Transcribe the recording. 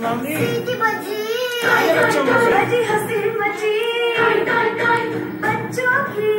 सुनाओ दी आइए बच्चों बच्चों की।